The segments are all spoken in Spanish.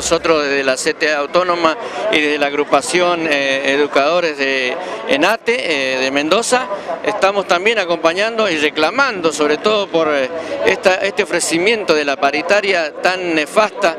nosotros desde la CTA Autónoma y desde la agrupación eh, Educadores de ENATE de Mendoza, estamos también acompañando y reclamando sobre todo por este ofrecimiento de la paritaria tan nefasta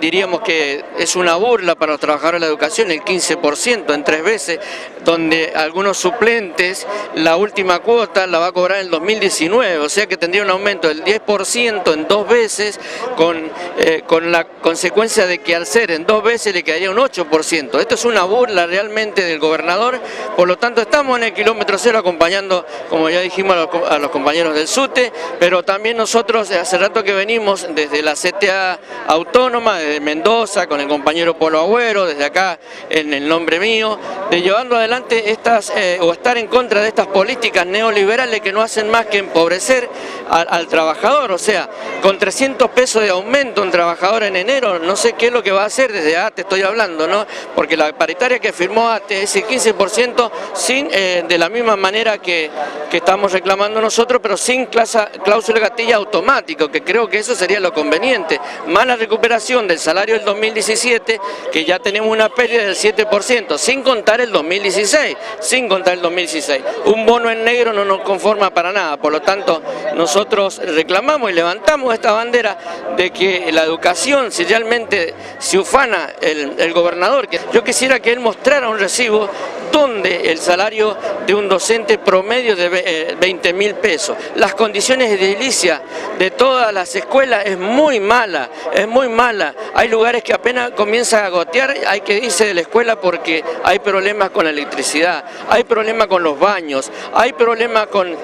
diríamos que es una burla para los trabajadores de la educación, el 15% en tres veces, donde algunos suplentes la última cuota la va a cobrar en el 2019, o sea que tendría un aumento del 10% en dos veces, con, eh, con la consecuencia de que al ser en dos veces le quedaría un 8%. Esto es una burla realmente del gobernador, por lo tanto estamos en el kilómetro cero acompañando, como ya dijimos, a los, compañeros del SUTE, pero también nosotros hace rato que venimos desde la CTA autónoma, de Mendoza, con el compañero Polo Agüero, desde acá en el nombre mío, de llevando adelante estas, eh, o estar en contra de estas políticas neoliberales que no hacen más que empobrecer al, trabajador, o sea, con 300 pesos de aumento un trabajador en enero, no sé qué es lo que va a hacer, desde ATE estoy hablando, ¿no? Porque la paritaria que firmó ATE es el 15% sin, eh, de la misma manera que, que estamos reclamando nosotros, pero sin cláusula gatilla automático, que creo que eso sería lo conveniente. Mala recuperación del salario del 2017, que ya tenemos una pérdida del 7%, sin contar el 2016, sin contar el 2016. Un bono en negro no nos conforma para nada, por lo tanto nosotros reclamamos y levantamos esta bandera de que la educación, si realmente se ufana el, el gobernador, que yo quisiera que él mostrara un recibo donde el salario de un docente promedio de 20 eh, mil pesos. Las condiciones de edilicia de todas las escuelas es muy mala, es muy mala. Hay lugares que apenas comienza a gotear, hay que irse de la escuela porque hay problemas con la electricidad, hay problemas con los baños, hay problemas con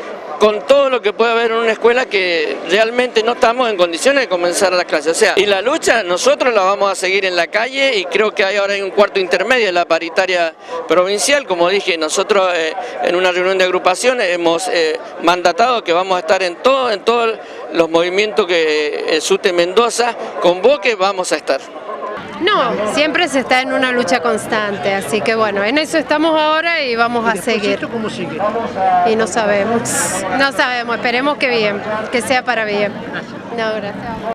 con todo lo que puede haber en una escuela que realmente no estamos en condiciones de comenzar las clases. O sea, y la lucha nosotros la vamos a seguir en la calle y creo que hay ahora hay un cuarto intermedio en la paritaria provincial. Como dije, nosotros eh, en una reunión de agrupaciones hemos eh, mandatado que vamos a estar en en todos los movimientos que el SUTE Mendoza convoque, vamos a estar. No, siempre se está en una lucha constante, así que bueno, en eso estamos ahora y vamos a seguir. cómo sigue? Y no sabemos, no sabemos, esperemos que bien, que sea para bien. No, gracias.